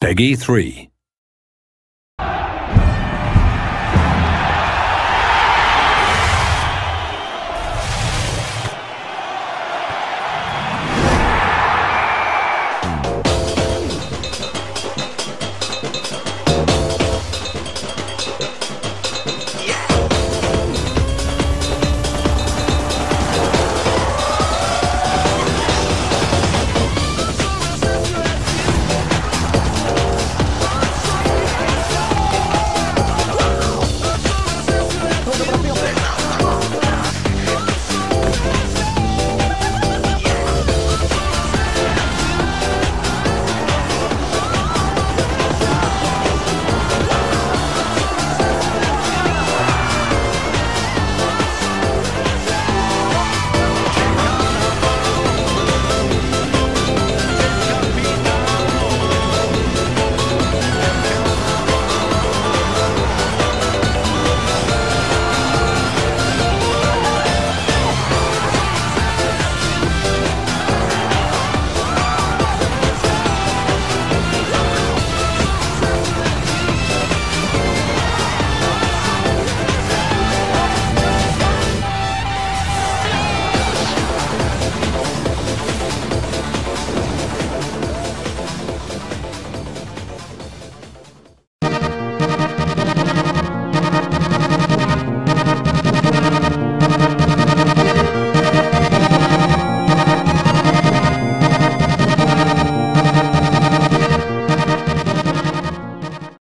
Peggy 3.